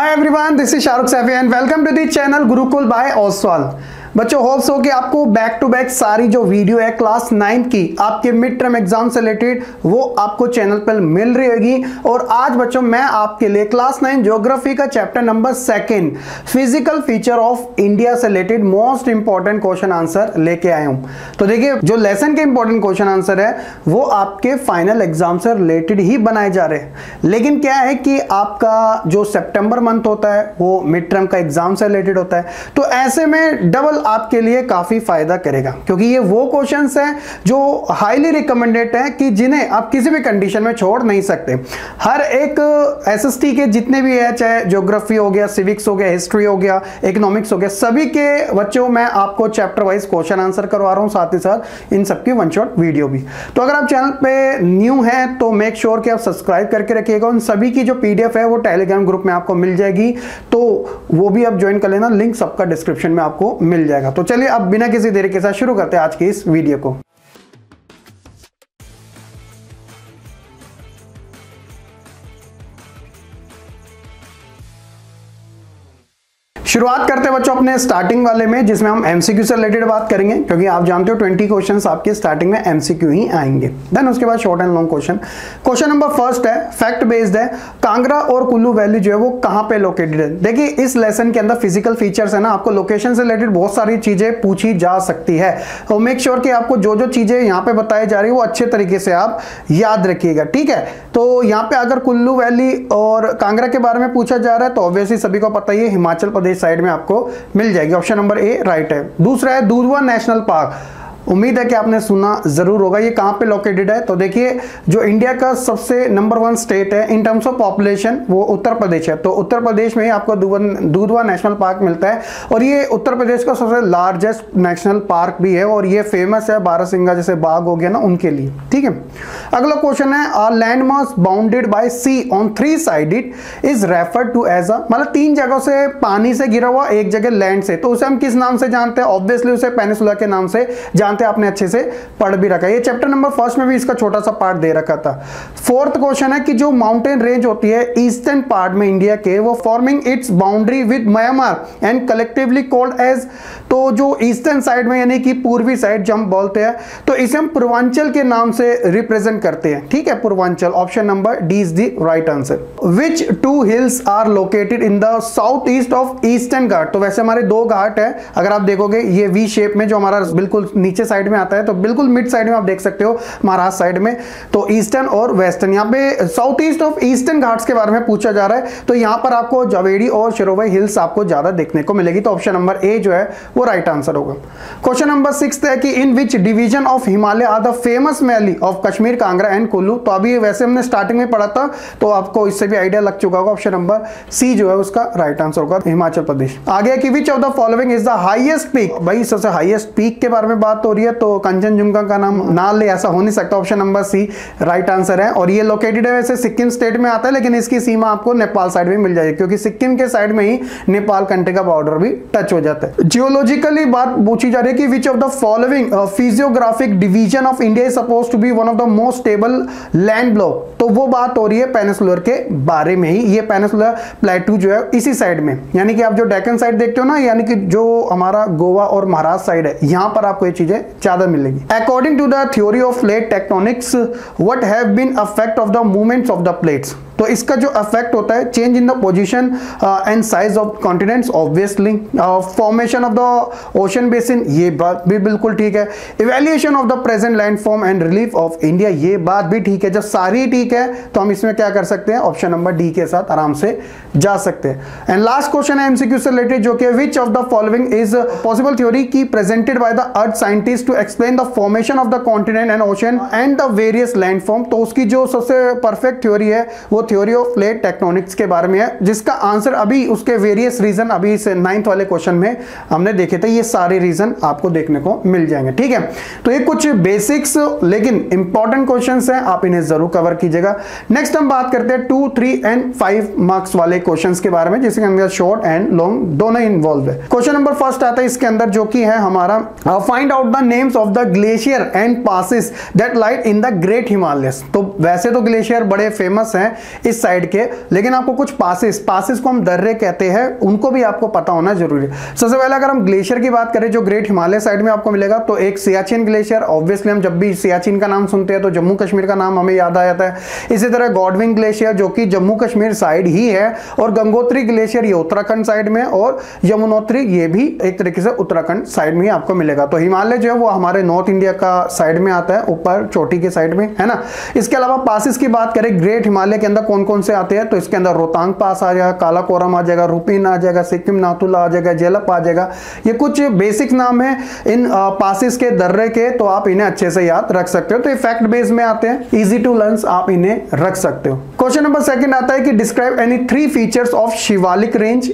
Hi everyone, this is Shahrukh Safi and welcome to the channel Gurukul by Oswal. बच्चों hopes हो कि आपको back to back सारी जो वीडियो है क्लास नाइन्थ की, आपके मिड टर्म एग्ज़ाम से रिलेटेड वो आपको चैनल पर मिल रही होगी। और आज बच्चों, मैं आपके लिए क्लास नाइन ज्योग्राफी का chapter number second physical feature of India से related most important question answer लेके आया हूँ। तो देखिए, जो लेसन के इंपॉर्टेंट क्वेश्चन आंसर है, वो आपके फाइनल एग्ज़ाम से रिलेटेड ही बनाए जा रहे हैं। लेकिन क्या है कि आपका जो सेप्टेंबर मंथ होता है, वो मिड टर्म का एग्ज़ाम से रिलेटेड होता है। तो ऐसे में डबल आपके लिए काफ़ी फ़ायदा करेगा। क्योंकि ये वो क्वेश्चन हैं जो हाईली रिकमेंडेड है कि जिन्हें आप किसी भी कंडीशन में छोड़ नहीं सकते। हर एक एसएसटी के जितने भी है, चाहे ज्योग्राफी हो गया सिविक्स हो गया हिस्ट्री हो गया इकोनॉमिक्स हो गया, सभी के बच्चों में आपको चैप्टर वाइज क्वेश्चन आंसर करवा रहा हूँ, साथ ही साथ इन सबकी वन शॉट वीडियो भी। तो अगर आप चैनल पे न्यू हैं तो मेक श्योर sure कि आप सब्सक्राइब करके रखिएगा। उन सभी की जो पीडीएफ है, वो टेलीग्राम ग्रुप में आपको मिल जाएगी। तो वो भी आप ज्वाइन कर लेना लिंक सबका डिस्क्रिप्शन में आपको मिल जाएगा। तो चलिए अब बिना किसी देरी के साथ शुरू करते हैं आज की इस वीडियो को। शुरुआत करते हैं बच्चों अपने स्टार्टिंग वाले में, जिसमें हम एमसीक्यू से रिलेटेड बात करेंगे, क्योंकि आप जानते हो 20 क्वेश्चन आपके स्टार्टिंग में एमसीक्यू ही आएँगे। देन उसके बाद short and long question question number first है फैक्ट बेस्ड है। कांगड़ा और कुल्लू वैली जो है वो कहाँ पे लोकेटेड है? देखिए, इस लेसन के अंदर फ़िज़िकल फीचर्स है ना, आपको लोकेशन से रिलेटेड बहुत सारी चीज़ें पूछी जा सकती है। तो मेक श्योर कि आपको जो जो चीज़ें यहाँ पे बताई जा रही है, वो अच्छे तरीके से आप याद रखिएगा, ठीक है? तो यहाँ पे अगर कुल्लू वैली और कांगड़ा के बारे में पूछा जा रहा है तो ऑब्वियसली सभी को पता ही है, हिमाचल प्रदेश साइड में आपको मिल जाएगी। ऑप्शन नंबर ए राइट है। दूसरा है दूधवा नेशनल पार्क। उम्मीद है कि आपने सुना ज़रूर होगा। ये कहाँ पे लोकेटेड है? तो देखिए, जो इंडिया का सबसे नंबर वन स्टेट है इन टर्म्स ऑफ़ पॉपुलेशन वो उत्तर प्रदेश है। तो उत्तर प्रदेश में ही आपको दूधवा नेशनल पार्क मिलता है और ये उत्तर प्रदेश का सबसे लार्जेस्ट नेशनल पार्क भी है और ये फ़ेमस है बारहसिंगा जैसे बाग हो गया ना, उनके लिए। ठीक है? अगला क्वेश्चन है are land mass bounded by sea on three sided is refer to as a मतलब तीन जगहों से पानी से गिरा हुआ एक जगह लैंड से। तो उसे हम किस नाम से जानते हैं? ऑब्वियसली उसे पेनिसुला के नाम से जानते जानते आपने अच्छे से पढ़ भी रखा है। ये चैप्टर नंबर फ़र्स्ट में भी इसका छोटा सा पार्ट दे रखा था। फोर्थ क्वेश्चन है कि जो माउंटेन रेंज होती है ईस्टर्न पार्ट में इंडिया के, वो forming its boundary with Myanmar and collectively called as तो जो ईस्टर्न साइड में, यानी कि पूर्वी साइड जो बोलते हैं तो इसे हम पूर्वांचल के नाम से रिप्रेजेंट करते हैं। ठीक है, Purvanchal. Option number D is the right answer which two hills are located in the south east of eastern Ghat तो वैसे हमारे दो घाट है। अगर आप देखोगे, ये वी शेप में जो हमारा बिल्कुल नीचे साइड में आता है तो बिल्कुल मिड साइड में आप देख सकते हो, महाराष्ट्र साइड में। तो ईस्टर्न और वेस्टर्न, यहाँ पे south east of eastern Ghats के बारे में पूछा जा रहा है तो यहाँ पर आपको जवेड़ी और शिरोवई हिल्स आपको ज़्यादा देखने को मिलेगी तो ऑप्शन नंबर ए जो है, वो राइट आंसर होगा। क्वेश्चन नंबर सिक्स है कि in which division of Himalaya are the famous valley of Kashmir Kangra and Kullu तो अभी वैसे हमने स्टार्टिंग में पढ़ा था तो आपको इससे भी आइडिया लग चुका होगा ऑप्शन नंबर सी जो है, उसका राइट आंसर होगा, हिमाचल प्रदेश। आगे कि which of the following is the highest peak भाई, सबसे हाईएस्ट पीक के बारे में बात हो रही है तो कंचनजुंगा का नाम ना ले, ऐसा हो नहीं सकता। Option number C right answer है। और ये लोकेटेड है वैसे सिक्किम स्टेट में आता है, लेकिन इसकी सीमा आपको नेपाल साइड में मिल जाएगी, क्योंकि सिक्किम के साइड में ही नेपाल कंट्री का बॉर्डर भी टच हो जाता है। जियोलॉजिकली बात पूछी जा रही है कि which of the following physiographic division of India is suppose to be one of the most stable land block तो वो बात हो रही है पेनिसुलर के बारे में ही। ये पेनिसुलर प्लेटू जो है, इसी साइड में। यानी कि आप जो डेकन साइड देखते हो ना, यानी कि जो हमारा गोवा और महाराष्ट्र साइड है, यहाँ पर आपको ये चीज़ें ज़्यादा मिलेगी। According to the theory of plate tectonics what have been affect of the movements of the plates तो इसका जो इफ़ेक्ट होता है change in the position and size of continents obviously formation of the ocean basin ये बात भी बिल्कुल ठीक है. Evaluation of the present land form and relief of India ये बात भी ठीक है. जब सारी ठीक है तो हम इसमें क्या कर सकते हैं? ऑप्शन नंबर डी के साथ आराम से जा सकते हैं. एंड लास्ट क्वेश्चन है एमसीक्यू से रिलेटेड जो कि which of the following is possible theory की presented by the earth scientist to explain the formation of the continent and ocean and the various land form तो उसकी जो सबसे perfect theory है, वो थ्योरी ऑफ़ प्लेट टेक्टोनिक्स के बारे में है, जिसका आंसर अभी उसके वेरियस रीजन अभी इस नाइन्थ वाले क्वेश्चन में हमने देखे थे, ये सारे रीजन आपको देखने को मिल जाएँगे, ठीक है? तो ये कुछ बेसिक्स लेकिन इंपॉर्टेंट क्वेश्चन हैं, आप इन्हें ज़रूर कवर कीजिएगा। नेक्स्ट हम बात करते हैं two three and five marks वाले क्वेश्चन के बारे में, जिसके अंदर शॉर्ट एंड लॉन्ग दोनों इन्वॉल्व है। क्वेश्चन नंबर फ़र्स्ट आता है इसके अंदर, जो कि है हमारा find out the names of the glacier and passes that light in the great Himalayas तो वैसे तो ग्लेशियर बड़े फ़ेमस हैं इस साइड के। लेकिन आपको कुछ पासिस पासिस को हम दर्रे कहते हैं, उनको भी आपको पता होना ज़रूरी है। सबसे पहले अगर हम ग्लेशियर की बात करें, जो ग्रेट हिमालय साइड में आपको मिलेगा तो एक सियाचिन ग्लेशियर ऑब्वियसली हम जब भी सियाचिन का नाम सुनते हैं तो जम्मू कश्मीर का नाम हमें याद आ जाता है। इसी तरह गॉडविंग ग्लेशियर, जो कि जम्मू कश्मीर साइड ही है, और गंगोत्री ग्लेशियर ये उत्तराखंड साइड में, और यमुनोत्री ये भी एक तरीके से उत्तराखंड साइड में ही आपको मिलेगा। तो हिमालय जो है, वो हमारे नॉर्थ इंडिया का साइड में आता है, ऊपर चोटी के साइड में, है ना? इसके अलावा पासिस की बात करें, ग्रेट हिमालय के अंदर कौन कौन से आते हैं तो इसके अंदर रोहतांग पास आ जाएगा, कालाकोरम आ जाएगा, रूपीन आ जाएगा, सिक्किम, नाथुला आ जाएगा, जेलप आ जाएगा। ये कुछ बेसिक नाम है इन पासिस के, दर्रे के तो आप इन्हें अच्छे से याद रख सकते हो। तो ये फैक्ट बेस में आते हैं इजी टू लर्न आप इन्हें रख सकते हो। क्वेश्चन नंबर सेकंड आता है कि describe any three features of Shiwalik range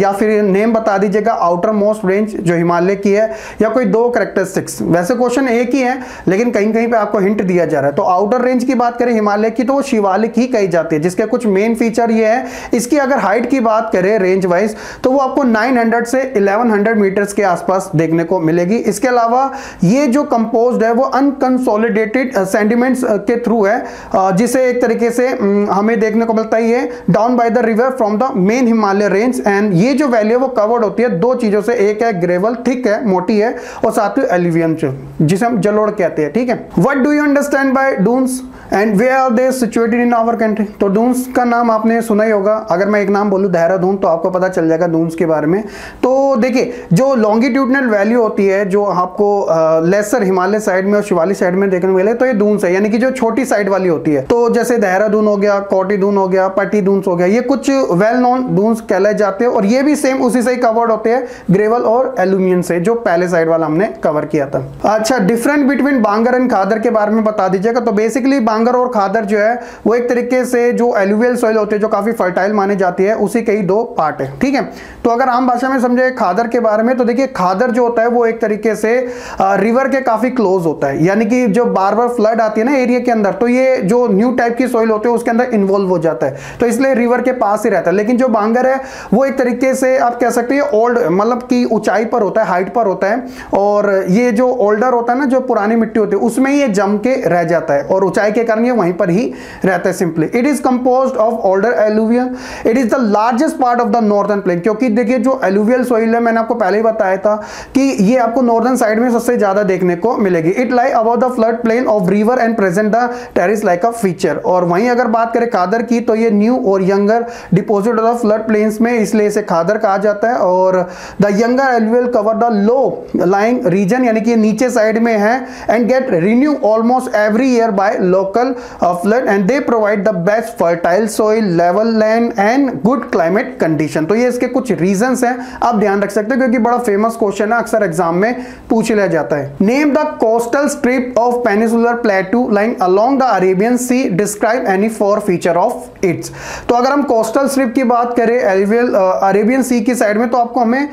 या फिर नेम बता दीजिएगा आउटर मोस्ट रेंज जो हिमालय की है, या कोई दो करेक्टरिस्टिक्स वैसे क्वेश्चन एक ही है, लेकिन कहीं कहीं पे आपको हिंट दिया जा रहा है। तो आउटर रेंज की बात करें, हिमालय की तो वो शिवालिक ही कही जाती है, जिसके कुछ मेन फीचर ये है। इसकी अगर हाइट की बात करें रेंज वाइज तो वो आपको 900 से 1100 मीटर्स के आसपास देखने को मिलेगी। इसके अलावा ये जो कंपोज है, वो अनकंसोलिडेटेड सेंटिमेंट्स के थ्रू है जिसे एक तरीके से हमें देखने को मिलता है ये down by the river from the main Himalaya range and ये जो वैल्यू है, वो कवर्ड होती है दो चीज़ों से, एक है ग्रेवल थिक है, मोटी है, और साथ ही एलिवियन जिसे हम जलोड़ कहते हैं, ठीक है? What do you understand by duns and where are they situated in our country तो डून्स का नाम आपने सुना ही होगा, अगर मैं एक नाम बोलूँ, देहरादून तो आपको पता चल जाएगा डून्स के बारे में। तो देखिए, जो लॉन्गिट्यूडनल वैल्यू होती है, जो आपको लेसर हिमालय साइड में और शिवाली साइड में देखने को मिले तो ये दून्स है, यानी कि जो छोटी साइड वाली होती है। तो जैसे देहरादून हो गया कोटी दून हो गया, पट्टी दून्स हो गया, ये कुछ वेल नोन दून्स कहलाए जाते हैं और ये भी सेम उसी से ही कवर्ड होते हैं ग्रेवल और एल्यूमिनियम से, जो पहले साइड वाला हमने कवर किया था। अच्छा different between bhangar and khadar के बारे में बता दीजिएगा। तो बेसिकली बांगर और खादर जो है, वो एक तरीके से जो एलुवियल सॉइल होते हैं, जो काफ़ी फर्टाइल माने जाती है, उसी के ही दो पार्ट है, ठीक है? तो अगर आम भाषा में समझे खादर के बारे में तो देखिए खादर जो होता है, वो एक तरीके से रिवर के काफ़ी क्लोज होता है। यानी कि जो बार बार फ्लड आती है ना एरिया के अंदर तो ये जो न्यू टाइप की सॉइल होते है, उसके अंदर इन्वॉल्व हो जाता है। तो इसलिए रिवर के पास ही रहता है। लेकिन जो बांगर है, वो एक तरीके से आप कह सकते हैं ओल्ड मतलब की ऊंचाई पर होता है हाइट पर होता है। और ये जो ओल्डर होता है ना, जो पुरानी मिट्टी होती है, उसमें ये जम के रह जाता है। और ऊंचाई के कारण ये वहीं पर ही रहता है simply it is compose of older alluvium it is the largest part of the northern plain क्योंकि देखिए, जो एलुवियल सोइल है, मैंने आपको पहले ही बताया था कि ये आपको नॉर्दर्न साइड में सबसे ज़्यादा देखने को मिलेगी। It lie about the flood plain of river and present the terrace like a feature और वहीं अगर बात करें खादर की तो ये न्यू और younger deposit of flood plains में इसलिए इसे खादर कहा जाता है। और the younger alluvial cover the low lying region, यानी कि नीचे साइड में है and get renew almost every year by local flood and they provide the best fertile soil level land and good climate condition तो ये इसके कुछ reason हैं, आप ध्यान रख सकते हो, क्योंकि बड़ा फ़ेमस क्वेश्चन है, अक्सर एग्ज़ाम में पूछ लिया जाता है। Name the coastal strip of peninsular plateau line along the Arabian sea describe any four feature of its तो अगर हम कोस्टल स्ट्रिप की बात करें एलिवियल अरेबियन सी की साइड में तो आपको हमें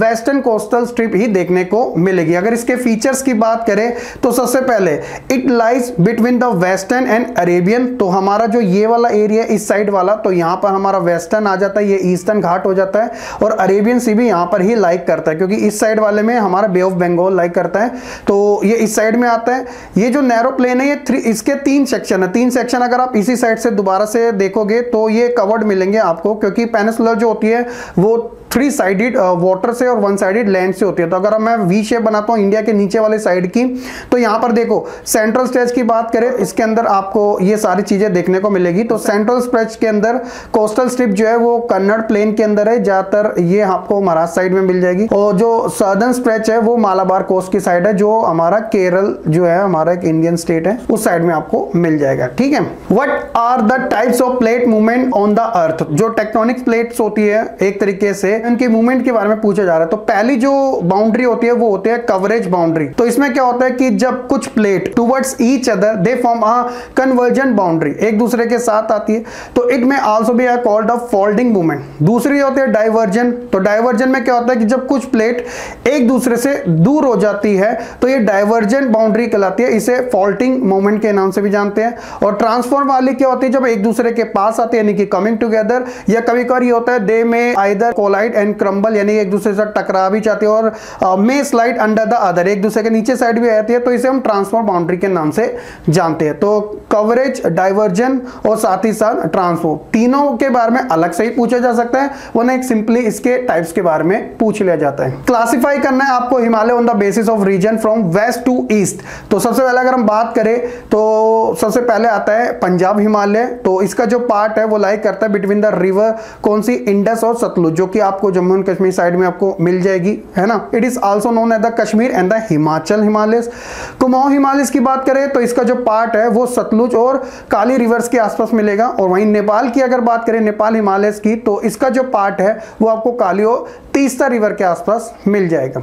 वेस्टर्न कोस्टल स्ट्रिप ही देखने को मिलेगी। अगर इसके फीचर्स की बात करें तो सबसे पहले it lies between the western and Arabian तो हमारा जो ये वाला एरिया इस साइड वाला तो यहाँ पर हमारा वेस्टर्न आ जाता है, ये ईस्टर्न घाट हो जाता है, और अरेबियन सी भी यहाँ पर ही लाइक करता है, क्योंकि इस साइड वाले में हमारा बे ऑफ़ बंगाल लाइक करता है। तो ये इस साइड में आता है। ये जो नैरो प्लेन है, ये इसके तीन सेक्शन है। तीन सेक्शन अगर आप इसी साइड से दोबारा से देखोगे तो ये कवर्ड मिलेंगे आपको क्योंकि पेनिसुलर जो होती है वो थ्री साइडेड वाटर से और वन साइडेड लैंड से होती है। तो अगर मैं वी शेप बनाता हूँ इंडिया के नीचे वाले साइड की तो यहाँ पर देखो सेंट्रल स्ट्रेच की बात करें, इसके अंदर आपको ये सारी चीज़ें देखने को मिलेगी। तो सेंट्रल स्ट्रेच के अंदर कोस्टल स्ट्रिप जो है, वो कन्नड़ प्लेन के अंदर है। ज़्यादातर ये आपको महाराष्ट्र साइड में मिल जाएगी। और जो सर्दर्न स्ट्रेच है, वो मालाबार कोस्ट की साइड है, जो हमारा केरल जो है, हमारा एक इंडियन स्टेट है, उस साइड में आपको मिल जाएगा। ठीक है? What are the types of plate movement on the earth जो टेक्टोनिक प्लेट्स होती है, एक तरीके से इनके मूवमेंट के बारे में पूछा जा रहा है। तो पहली जो बाउंड्री होती है, वो होती है कवरेज बाउंड्री तो इसमें क्या होता है कि जब कुछ plate towards each other they form a convergent boundary एक दूसरे के साथ आती है। तो it may also be called a folding movement दूसरी होती है डाइवर्जन तो डाइवर्जन में क्या होता है कि जब कुछ प्लेट एक दूसरे से दूर हो जाती है तो ये डाइवर्जन बाउंड्री कहलाती है। इसे फॉल्टिंग मूवमेंट के नाम से भी जानते हैं। और ट्रांसफॉर्म वाली क्या होती है? जब एक दूसरे के पास आते हैं, यानी कि कमिंग टुगेदर या कभी कभी होता है they may either collide slide and crumble यानी एक दूसरे से टकरा भी जाती है और may slide under the other एक दूसरे के नीचे साइड भी आती है तो इसे हम ट्रांसफ़र बाउंड्री के नाम से जानते हैं। तो कवरेज डाइवर्जन और साथ ही साथ ट्रांसफ़र तीनों के बारे में अलग से ही पूछा जा सकता है, वरना एक सिंपली इसके टाइप्स के बारे में पूछ लिया जाता है। क्लासिफाई करना है आपको Himalaya on the basis of region from west to east तो सबसे पहले अगर हम बात करें तो सबसे पहले आता है पंजाब हिमालय तो इसका जो पार्ट है, वो लाइक करता है बिटवीन द रिवर कौन सी इंडस और सतलुज, जो कि आपको जम्मू एंड कश्मीर साइड में आपको मिल जाएगी, है ना? It is also known as the Kashmir and the Himachal Himalaya Kumaon Himalaya की बात करें तो इसका जो पार्ट है, वो सतलुज और काली रिवर्स के आसपास मिलेगा। और वहीं नेपाल की अगर बात करें, नेपाल हिमालय की तो इसका जो पार्ट है, वो आपको काली और तीस्ता रिवर के आसपास मिल जाएगा।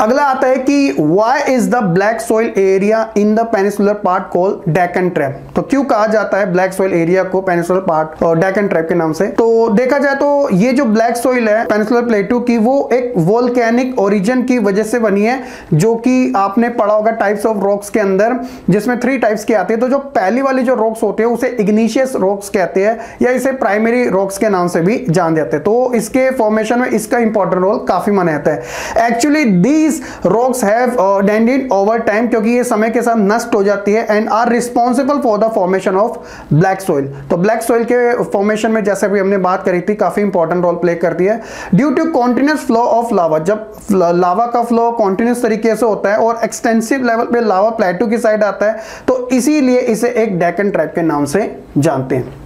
अगला आता है कि why is the black soil area in the peninsular part call Deccan trap तो क्यों कहा जाता है ब्लैक सॉइल एरिया को पेनिसुलर पार्ट और डेकन ट्रैप के नाम से? तो देखा जाए तो ये जो ब्लैक सॉइल है पेनिसुलर प्लेटू की, वो एक वोल्केनिक ओरिजिन की वजह से बनी है, जो कि आपने पढ़ा होगा टाइप्स ऑफ़ रॉक्स के अंदर, जिसमें थ्री टाइप्स के आते हैं। तो जो पहली वाली जो रॉक्स होते हैं, उसे इग्निशियस रॉक्स कहते हैं, या इसे प्राइमरी रॉक्स के नाम से भी जान जाते हैं। तो इसके फॉर्मेशन में इसका इंपॉर्टेंट रोल काफ़ी माना जाता है। Actually these rocks have denuded over time क्योंकि ये समय के साथ नष्ट हो जाती है and are responsible for the formation of black soil तो ब्लैक सोइल के फॉर्मेशन में जैसे भी हमने बात करी थी, काफ़ी इंपॉर्टेंट रोल प्ले करती है। Due to continuous flow of lava जब लावा का फ्लो कॉन्टिन्यूस तरीके से होता है और एक्सटेंसिव लेवल पे लावा प्लेटू की साइड आता है तो इसीलिए इसे एक डेकन ट्रैप के नाम से जानते हैं।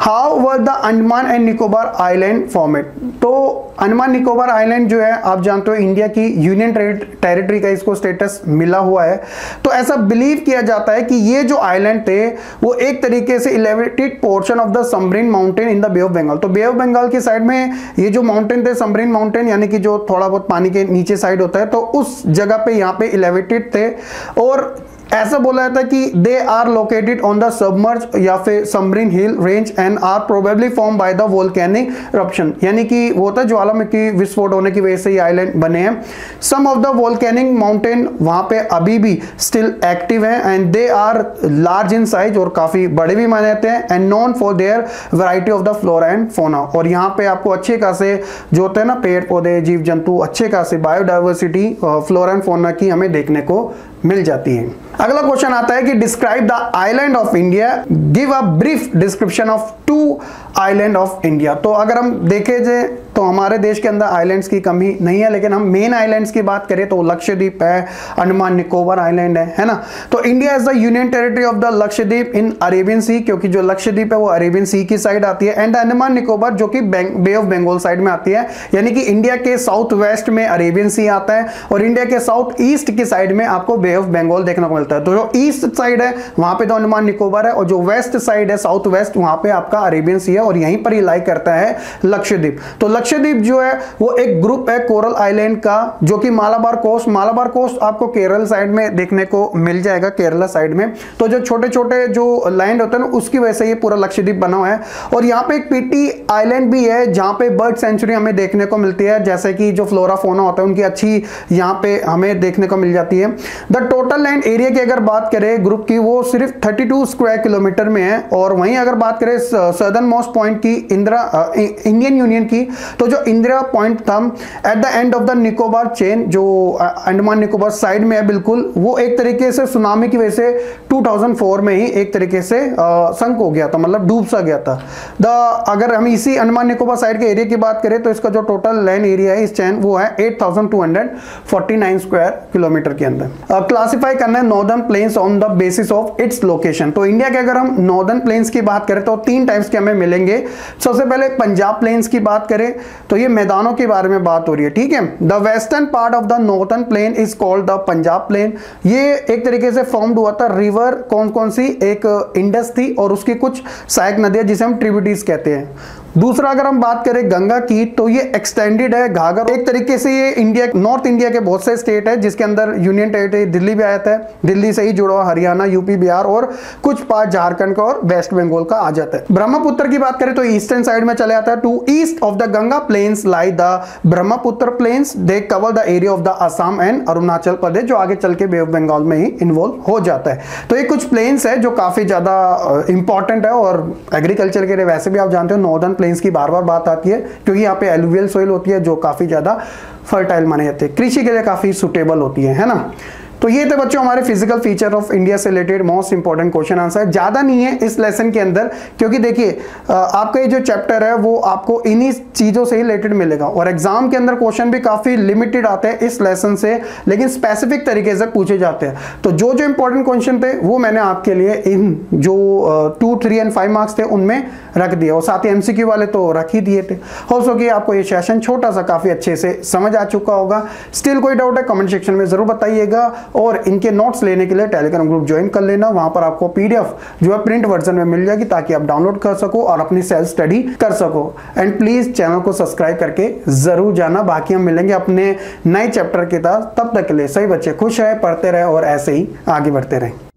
How were the Andaman and Nicobar island formed तो अंडमान निकोबार आइलैंड जो है, आप जानते हो इंडिया की यूनियन टेरिटरी का इसको स्टेटस मिला हुआ है। तो ऐसा बिलीव किया जाता है कि ये जो आइलैंड थे, वो एक तरीके से elevated portion of the submarine mountain in the bay of Bengal तो बे ऑफ़ बंगाल की साइड में ये जो माउंटेन थे समब्रीन माउंटेन यानी कि जो थोड़ा बहुत पानी के नीचे साइड होता है तो उस जगह पे यहाँ पे इलेवेटेड थे। और ऐसा बोला जाता है कि they are located on the submerge या फिर submarine hill range and are probably form by the volcanic eruption यानी कि वो होता है ज्वालामुखी विस्फोट होने की वजह से ये आइलैंड बने हैं। Some of the volcanic mountain वहाँ पे अभी भी स्टिल एक्टिव है and they are large in size और काफ़ी बड़े भी माने जाते हैं and known for their variety of the flora and fauna और यहाँ पे आपको अच्छे खासे जो होते हैं ना पेड़ पौधे जीव जंतु अच्छे खासे बायोडाइवर्सिटी फ्लोरा एंड फोना की हमें देखने को मिल जाती है। अगला क्वेश्चन आता है कि describe the island of India give a brief description of two island of India तो अगर हम देखे जाए तो हमारे देश के अंदर आइलैंड्स की कमी नहीं है, लेकिन हम मेन आइलैंड्स की बात करें तो लक्षद्वीप है, अंडमान निकोबार आइलैंड है है ना? तो India is the union territory of the Lakshadweep in Arabian sea क्योंकि जो लक्षद्वीप है वो अरेबियन सी की साइड आती है एंड अंडमान निकोबार जो कि बे ऑफ़ बंगाल साइड में आती है, यानी कि इंडिया के साउथ वेस्ट में अरेबियन सी आता है, और इंडिया के साउथ ईस्ट की साइड में आपको बे ऑफ़ बंगाल देखने को मिलता है। तो जो ईस्ट साइड है, वहाँ पे तो अंडमान निकोबार है, और जो वेस्ट साइड है साउथ वेस्ट वहाँ पे आपका अरेबियन सी है, और यहीं पर ही लाई करता है लक्षद्वीप। तो लक्षद्वीप जो है, वो एक ग्रुप है कोरल आइलैंड का, जो कि मालाबार कोस्ट मालाबार कोस्ट आपको केरल साइड में देखने को मिल जाएगा केरला साइड में। तो जो छोटे छोटे जो लैंड होते हैं ना, उसकी वजह से ये पूरा लक्षद्वीप बना हुआ है। और यहाँ पे एक पीटी आइलैंड भी है, जहाँ पे बर्ड सेंचुरी हमें देखने को मिलती है, जैसे कि जो फ्लोरा फोना होता है, उनकी अच्छी यहाँ पे हमें देखने को मिल जाती है। द टोटल लैंड एरिया की अगर बात करें ग्रुप की, वो सिर्फ़ 32 स्क्वायर किलोमीटर में है। और वहीं अगर बात करें सदर्न मोस्ट पॉइंट की इंदिरा इंडियन यूनियन की तो जो इंदिरा पॉइंट था at the end of the Nicobar chain जो अंडमान निकोबार साइड में है, बिल्कुल, वो एक तरीके से सुनामी की वजह से 2004 में ही एक तरीके से संक हो गया था मतलब डूब सा गया था। द अगर हम इसी अंडमान निकोबार साइड के एरिया की बात करें तो इसका जो टोटल लैंड एरिया है, इस चैन वो है 8249 स्क्वायर किलोमीटर के अंदर। क्लासिफाई करना है northern plains on the basis of its location तो इंडिया के अगर हम नॉर्दर्न प्लेन्स की बात करें तो तीन टाइप्स के हमें मिलेंगे। सबसे पहले पंजाब प्लेन्स की बात करें तो ये मैदानों के बारे में बात हो रही है, ठीक है? The western part of the northern plain is called the Punjab plain ये एक तरीके से फॉर्म्ड हुआ था रिवर कौन कौन सी? एक इंडस थी और उसकी कुछ सहायक नदियाँ जिसे हम ट्रिब्यूटीज कहते हैं। दूसरा, अगर हम बात करें गंगा की तो ये एक्सटेंडेड है, घाघर। एक तरीके से ये इंडिया नॉर्थ इंडिया के बहुत से स्टेट है, जिसके अंदर यूनियन टेरिटरी दिल्ली भी आया था। दिल्ली से ही जुड़ा हुआ हरियाणा यूपी बिहार और कुछ पार्ट झारखंड का और वेस्ट बंगाल का आ जाता है। ब्रह्मपुत्र की बात करें तो ईस्टर्न साइड में चले आता है। To east of the Ganga plains lie the Brahmaputra plains they cover the area of the Assam and Arunachal Pradesh जो आगे चल के बे ऑफ़ बंगाल में ही इन्वॉल्व हो जाता है। तो ये कुछ प्लेन्स है, जो काफ़ी ज़्यादा इंपॉर्टेंट है और एग्रीकल्चर के लिए वैसे भी आप जानते हो नॉर्दर्न प्लेन्स की बार बार बात आती है, क्योंकि यहाँ पे एलुवियल सोइल होती है जो काफ़ी ज़्यादा फर्टाइल माने जाते हैं। कृषि के लिए काफ़ी सुटेबल होती है है ना? तो ये थे बच्चों हमारे फ़िज़िकल फीचर ऑफ़ इंडिया से related most important question answer ज़्यादा नहीं है इस लेसन के अंदर, क्योंकि देखिए आपका ये जो चैप्टर है, वो आपको इन्हीं चीज़ों से ही रिलेटेड मिलेगा। और एग्ज़ाम के अंदर क्वेश्चन भी काफ़ी लिमिटेड आते हैं इस लेसन से, लेकिन स्पेसिफिक तरीके से पूछे जाते हैं। तो जो जो इंपॉर्टेंट क्वेश्चन थे, वो मैंने आपके लिए इन जो two three and five marks थे, उनमें रख दिया और साथ ही एमसीक्यू वाले तो रख ही दिए थे। हो सके आपको ये सेशन छोटा सा काफ़ी अच्छे से समझ आ चुका होगा। स्टिल कोई डाउट है कमेंट सेक्शन में ज़रूर बताइएगा। और इनके नोट्स लेने के लिए टेलीग्राम ग्रुप ज्वाइन कर लेना। वहाँ पर आपको पीडीएफ जो है प्रिंट वर्जन में मिल जाएगी ताकि आप डाउनलोड कर सको और अपनी सेल्फ स्टडी कर सको। एंड प्लीज़ चैनल को सब्सक्राइब करके ज़रूर जाना। बाकी हम मिलेंगे अपने नए चैप्टर के साथ तब तक के लिए सही बच्चे खुश रहे, पढ़ते रहे और ऐसे ही आगे बढ़ते रहें।